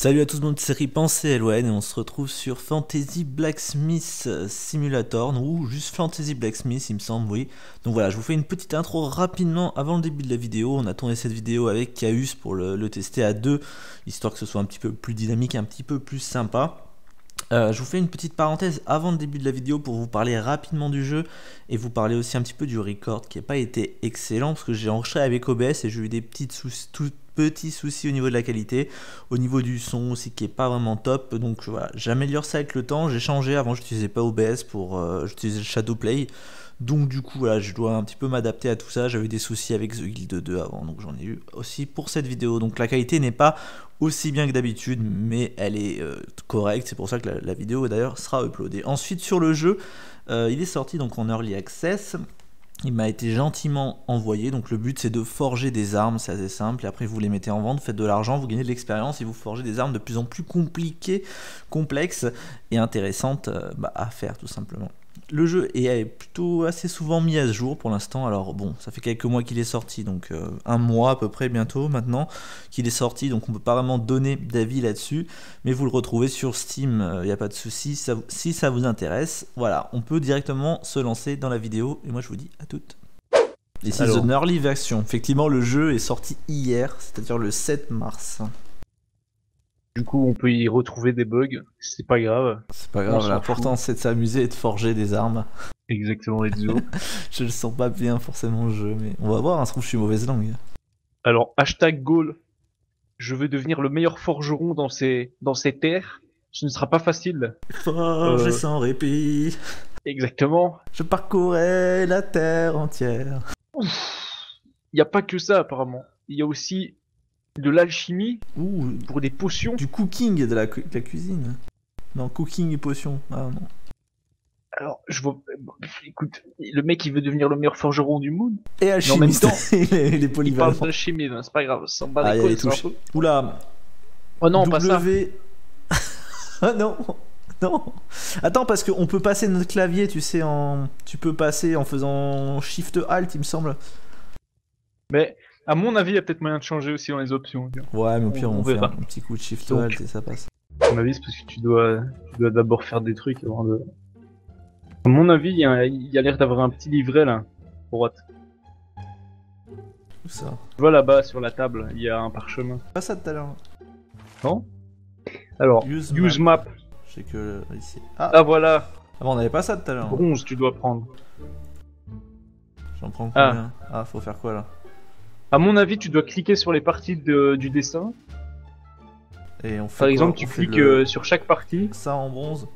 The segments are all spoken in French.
Salut à tous, mon série Pensée Elwen et on se retrouve sur Fantasy Blacksmith Simulator, ou juste Fantasy Blacksmith il me semble, oui. Donc voilà, je vous fais une petite intro rapidement avant le début de la vidéo. On a tourné cette vidéo avec Chaos pour le, tester à deux, histoire que ce soit un petit peu plus dynamique, un petit peu plus sympa. Euh, je vous fais une petite parenthèse avant le début de la vidéo pour vous parler rapidement du jeu et vous parler aussi un petit peu du record qui n'a pas été excellent parce que j'ai enregistré avec OBS et j'ai eu des petites soucis, petits soucis au niveau de la qualité, au niveau du son aussi qui est pas vraiment top. Donc voilà, j'améliore ça avec le temps. J'ai changé, avant j'utilisais pas OBS pour euh, j'utilisais Shadowplay. Donc du coup voilà, je dois un petit peu m'adapter à tout ça. J'avais des soucis avec The Guild 2 avant, donc j'en ai eu aussi pour cette vidéo. Donc la qualité n'est pas aussi bien que d'habitude, mais elle est euh, correcte. C'est pour ça que la, vidéo d'ailleurs sera uploadée. Ensuite sur le jeu, euh, il est sorti donc en early access. Il m'a été gentiment envoyé, donc le but c'est de forger des armes, c'est assez simple, et après vous les mettez en vente, faites de l'argent, vous gagnez de l'expérience et vous forgez des armes de plus en plus compliquées, complexes et intéressantes euh, bah, à faire tout simplement. Le jeu est plutôt assez souvent mis à jour pour l'instant. Alors bon, ça fait quelques mois qu'il est sorti, donc euh, un mois à peu près bientôt maintenant qu'il est sorti, donc on peut pas vraiment donner d'avis là-dessus. Mais vous le retrouvez sur Steam, il euh, n'y a pas de souci. si ça vous intéresse, voilà, on peut directement se lancer dans la vidéo. Et moi je vous dis à toutes. Et c'est une early version. Effectivement, le jeu est sorti hier, c'est-à-dire le 7 mars. Du coup, on peut y retrouver des bugs, c'est pas grave. C'est pas grave, l'important c'est de s'amuser et de forger des armes. Exactement, les duos. je le sens pas bien forcément le jeu, mais on va voir, hein, se trouve je suis mauvaise langue. Alors, hashtag goal. Je veux devenir le meilleur forgeron dans ces, dans ces terres. Ce ne sera pas facile. Forge euh... sans répit. Exactement. Je parcourais la terre entière. Il n'y a pas que ça apparemment. Il y a aussi de l'alchimie ou pour des potions. Du cooking de la, la cuisine. Non, cooking et potions. Ah non. Alors, je vois. Écoute, le mec il veut devenir le meilleur forgeron du monde. Et alchimiste. en même temps, il est polyvalent. Il d'alchimie, c'est pas grave, ça bat ah, les couilles. Oula. Oh non, pas ça. ah non. Non. Attends, parce qu'on peut passer notre clavier, tu sais, en. Tu peux passer en faisant Shift Alt, il me semble. Mais à mon avis, il y a peut-être moyen de changer aussi dans les options. Ouais, mais au pire, on, fait un petit coup de shift alt et ça passe. À mon avis, c'est parce que tu dois, tu dois d'abord faire des trucs avant de. À mon avis, il y a, l'air d'avoir un petit livret là, droite. Où ça? Tu vois là-bas sur la table, il y a un parchemin. Pas ça tout à l'heure. Non? Alors, use, map. Je sais que ici. Ah, ah voilà. Ah bon, on avait pas ça tout à l'heure. Bronze, tu dois prendre. J'en prends ah. combien? Ah. ah, faut faire quoi là? À mon avis, tu dois cliquer sur les parties du dessin. Et on fait Par exemple, tu cliques euh, sur chaque partie. Ça en bronze.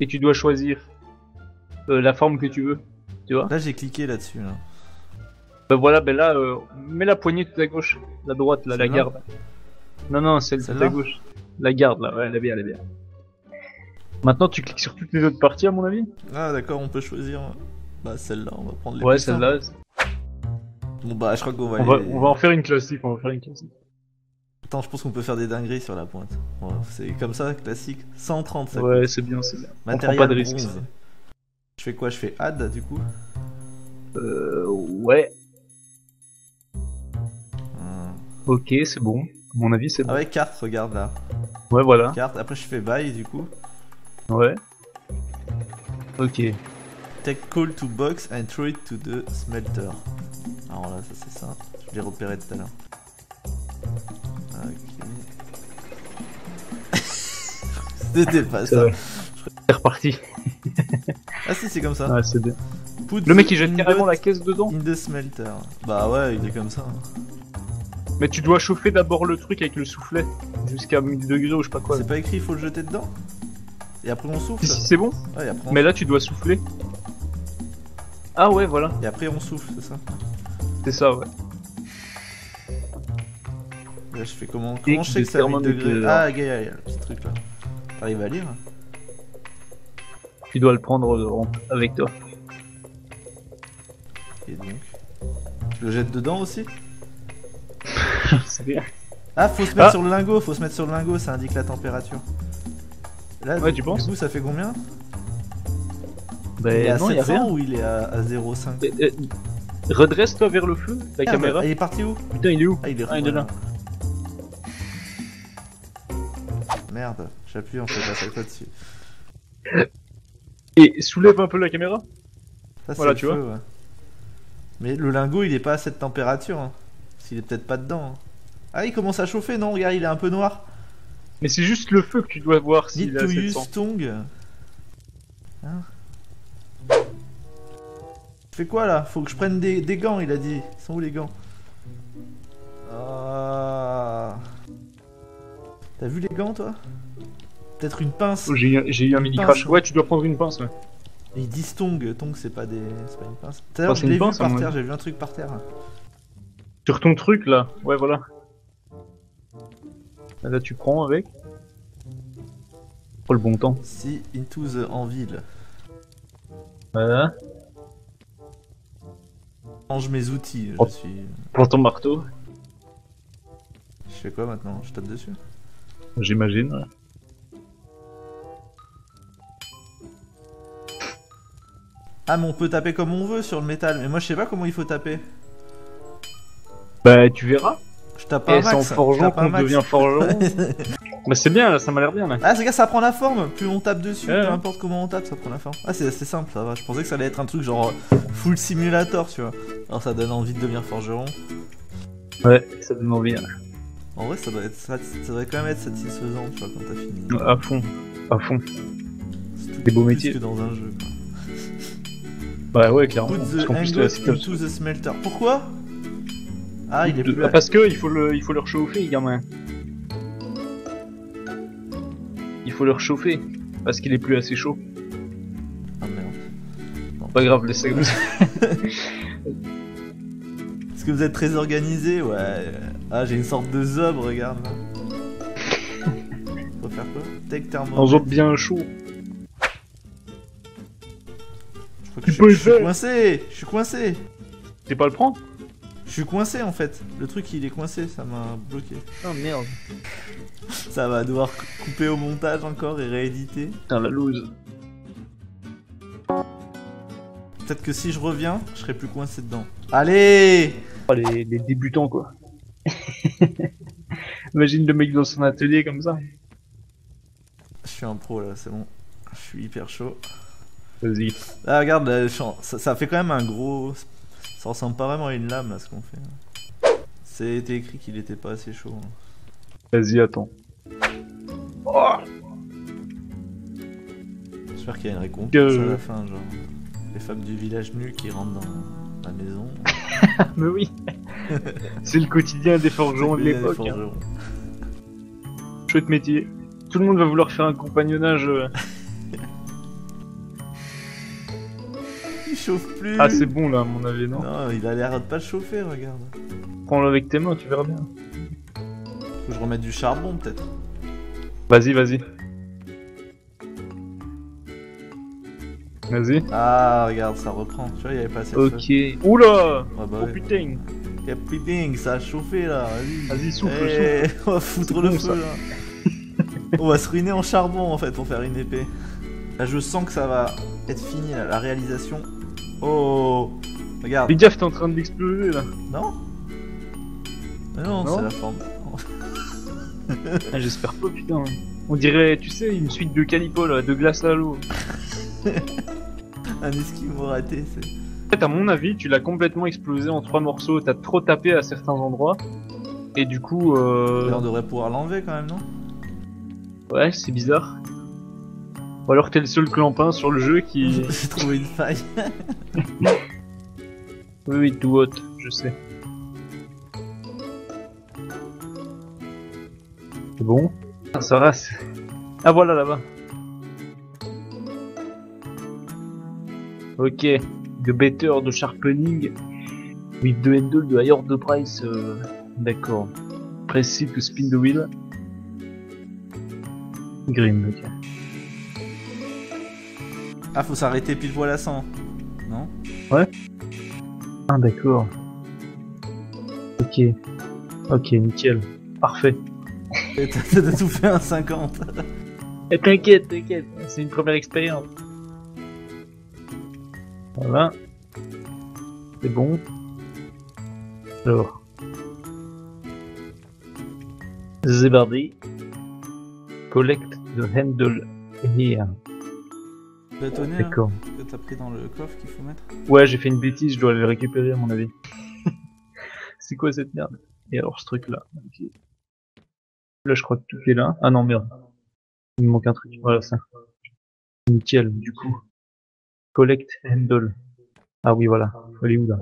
Et tu dois choisir euh, la forme que tu veux. Tu vois Là, j'ai cliqué là-dessus. Bah voilà, ben là, euh, mets la poignée tout à gauche. La droite, là, la garde. Non, non, celle tout à gauche. La garde, là, ouais, elle est bien, elle est bien. Maintenant, tu cliques sur toutes les autres parties, à mon avis Ah, d'accord, on peut choisir. Bah, celle-là, on va prendre les Ouais, celle-là. Bon bah je crois qu'on va, on, va, on va en faire une classique, on va faire une classique. Attends, je pense qu'on peut faire des dingueries sur la pointe. c'est comme ça, classique. 130 ça Ouais, c'est bien, c'est bien. Matériel on prend pas de risque. Je fais quoi? Je fais add du coup? Euh. Ouais. Ah. Ok, c'est bon. À mon avis, c'est bon. Ah ouais, carte, regarde là. Ouais, voilà. Carte, après je fais buy du coup. Ouais. Ok. Take call to box and throw it to the smelter. Alors là, ça c'est ça. Je l'ai repéré tout à l'heure. Ok. C'était pas ça. C'est reparti. ah si, c'est comme ça. Ouais, c'est bien. le mec il jette carrément la caisse dedans. In the smelter. Bah ouais, il est comme ça. Mais tu dois chauffer d'abord le truc avec le soufflet jusqu'à 1000 degrés ou je sais pas quoi. C'est pas écrit, il faut le jeter dedans Et après on souffle Si, c'est bon. Mais là tu dois souffler. Ah ouais, voilà. Et après on souffle, c'est ça c'est ça, ouais. Là, je fais comment Comment je sais que c'est à 1000 degrés Ah, gars, il y a ce truc là. T'arrives à lire Tu dois le prendre avec toi. Et donc Tu le jettes dedans aussi C'est bien. Ah, faut se mettre ah. sur le lingot, faut se mettre sur le lingot, ça indique la température. Là, ouais, tu penses Du coup, ça fait combien? Bah, Il est à non, 700 ou il est à, à 0,5 Redresse-toi vers le feu, la caméra. il est parti où? Putain, il est où? Ah, il est, ah, il est là. merde, j'appuie en fait à chaque fois dessus. Et soulève un peu la caméra. Ça, Voilà, tu feu, ouais. Mais le lingot, il est pas à cette température. Hein. S'il est peut-être pas dedans. hein. Ah, il commence à chauffer, non? Regarde, il est un peu noir. Mais c'est juste le feu que tu dois voir Need s'il a to use tongue. Hein? Je fais quoi là Faut que je prenne des, des gants, il a dit. Ils sont où les gants Ah. T'as vu les gants toi Peut-être une pince Oh, J'ai eu- un mini pince, crash. hein. Ouais, tu dois prendre une pince. Ouais. Ils disent tong, tong c'est pas des. c'est pas une pince. Tout à l'heure c'est je une l'ai vu pince, à par mon terre, j'ai vu un truc par terre. Sur ton truc là. Ouais, voilà. Là, tu prends avec. Pour le bon temps. Si into the en ville. Voilà. Range mes outils, je suis. Prends ton marteau. Je fais quoi maintenant? Je tape dessus? J'imagine. ouais. Ah mais on peut taper comme on veut sur le métal, mais moi je sais pas comment il faut taper. Bah, tu verras. Tape Et un c'est en max. un qu'on max. devient forgeron. bah, c'est bien là, ça m'a l'air bien là. Ah, c'est gars, ça prend la forme. Plus on tape dessus, Ouais, peu ouais. importe comment on tape, ça prend la forme. Ah, c'est assez simple, ça va. Je pensais que ça allait être un truc genre euh, full simulator, tu vois. Alors ça donne envie de devenir forgeron. Ouais, ça donne envie. En vrai, ça doit, être, ça, ça doit quand même être satisfaisant, tu vois, quand t'as fini. À fond. À fond. C'est tout des beaux plus métiers. que dans un jeu. Quoi. Bah ouais, clairement. Put Parce the qu'en plus, ingot là, c'est comme into the smelter. Pourquoi? Ah, il est De- plus. ah, parce que il faut le, il faut le réchauffer, gamin. Il faut le réchauffer parce qu'il est plus assez chaud. Ah merde. Pas grave, laissez ça. Est-ce que vous êtes très organisé? Ouais. Ah, j'ai une sorte de zob, regarde. Faut faire quoi? Take thermo. Un zob bien chaud. Je crois que Tu je, peux suis- le je suis coincé. Je suis coincé. T'es pas le prendre? Je suis coincé en fait. Le truc il est coincé, ça m'a bloqué. Oh merde. Ça va devoir couper au montage encore et rééditer. Putain, la loose. Peut-être que si je reviens, je serai plus coincé dedans. Allez Oh, les, les débutants quoi. Imagine le mec dans son atelier comme ça. Je suis un pro là, c'est bon. Je suis hyper chaud. Vas-y. Ah regarde, là, je suis en- ça, ça fait quand même un gros... Ça ressemble pas vraiment à une lame là ce qu'on fait. C'était écrit qu'il était pas assez chaud. hein. Vas-y, attends. Oh J'espère qu'il y a une récompense à la fin, genre. Les femmes du village nu qui rentrent dans la maison. Mais oui. C'est le quotidien des forgerons de l'époque. hein. Chouette métier. Tout le monde va vouloir faire un compagnonnage. Chauffe plus Ah, c'est bon là, à mon avis, non Non, il a l'air de pas le chauffer, regarde. Prends-le avec tes mains, tu verras bien. Faut que je remette du charbon peut-être. Vas-y, vas-y. Vas-y. Ah, regarde, ça reprend. Tu vois, il y avait pas assez de feu. Ok. Oula Ouais, bah Oh ouais. putain ça a chauffé là, vas-y. Vas-y, souffle, Eh, On va foutre le bon, feu là. on va se ruiner en charbon en fait pour faire une épée. Là, je sens que ça va être fini là, la réalisation. Oh, regarde. Fais gaffe, t'es en train d'exploser là. Non Mais non, Non c'est la forme. Ah, J'espère pas, putain. On dirait, tu sais, une suite de calipo là, de glace à l'eau. Un esquimau raté, c'est. En fait, à mon avis, tu l'as complètement explosé en trois morceaux. T'as trop tapé à certains endroits. Et du coup, euh... on devrait pouvoir l'enlever quand même, non? Ouais, c'est bizarre. Ou alors t'es le seul clampin sur le jeu qui. J'ai trouvé une faille. oui, oui, tout hot, je sais. C'est bon? Ah, Ça va, Ah voilà là-bas. Ok, the better de sharpening with the handle de higher the price. euh, D'accord. It to spin the wheel. Green, ok. Ah, faut s'arrêter pile poil à 100. Non? Ah d'accord. Ok. Ok, nickel. Parfait. T'as tout fait un 50. Eh, t'inquiète, t'inquiète, c'est une première expérience. Voilà. C'est bon. Alors. Zébardi. Collect the handle here. Bâtonnet, D'accord. que t'as pris dans le coffre qu'il faut mettre Ouais, j'ai fait une bêtise, je dois le récupérer à mon avis. c'est quoi cette merde? Et alors ce truc là. Là je crois que tout est là. Ah non merde. Il me manque un truc. Voilà ça. Nickel, du coup. Collect handle. Ah oui voilà. Faut aller où là?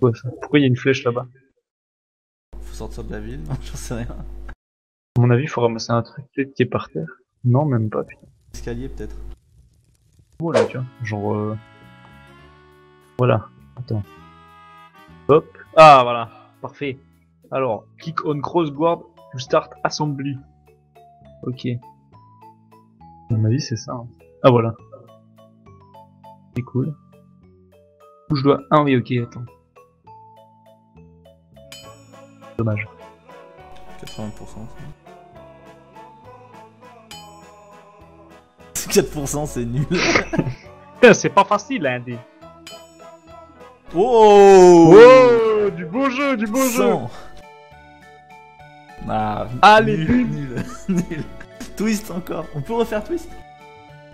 Quoi ça Pourquoi il y a une flèche là-bas? Faut sortir de la ville Non, j'en sais rien. À mon avis, il faut ramasser un truc peut-être qui est par terre. Non, même pas, putain. Escalier peut-être. Voilà, tu vois. Genre. Euh... Voilà. Attends. Hop. Ah, voilà. Parfait. Alors, click on crossguard to start assembly. Ok. À mon avis, c'est ça. hein. Ah, voilà. C'est cool. Où je dois. Ah, oui, ok, attends. Dommage. 80%. ça. 4% c'est nul. C'est pas facile, hein, des. Oh Oh, du beau jeu, du beau jeu. 100. Ah, Allez, nul, nul, nul. Twist encore. On peut refaire twist?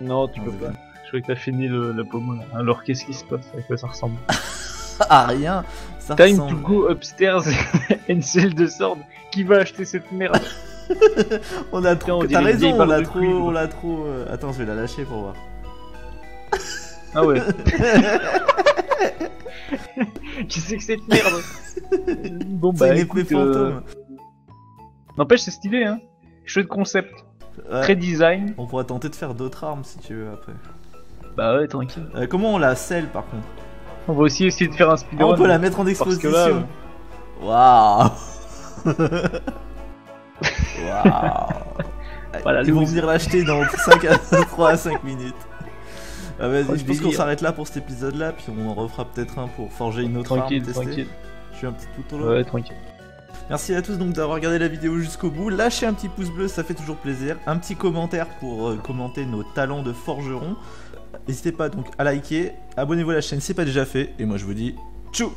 Non, tu peux pas. Je crois que t'as fini le, la pomme là. Alors qu'est-ce qui se passe? À quoi ça ressemble? Ah rien. Ça Time to go upstairs and sell the sword. Qui va acheter cette merde? On a trop. on T'as raison. On l'a de trop. cuivre. On l'a trop. euh, Attends, je vais la lâcher pour voir. Ah ouais. Qui c'est que cette merde Bon C'est bah une écoute, épée euh, fantôme. N'empêche c'est stylé hein. Chouette concept, Ouais. très design. On pourra tenter de faire d'autres armes si tu veux après. Bah ouais tranquille. Euh, comment on la scelle par contre? On va aussi essayer de faire un Ah, speedrun. On peut la mettre en exposition. Waouh Waouh Voilà, Ils vont venir l'acheter dans 5 à 3 à 5 minutes. Ah, vas-y, Oh, je pense qu'on s'arrête là pour cet épisode là, puis on en refera peut-être un pour forger une autre Tranquille, arme tranquille. Je suis un petit tout au. Ouais tranquille. Merci à tous donc d'avoir regardé la vidéo jusqu'au bout. Lâchez un petit pouce bleu, ça fait toujours plaisir. Un petit commentaire pour euh, commenter nos talents de forgeron. N'hésitez pas donc à liker, abonnez-vous à la chaîne si c'est pas déjà fait. Et moi je vous dis tchou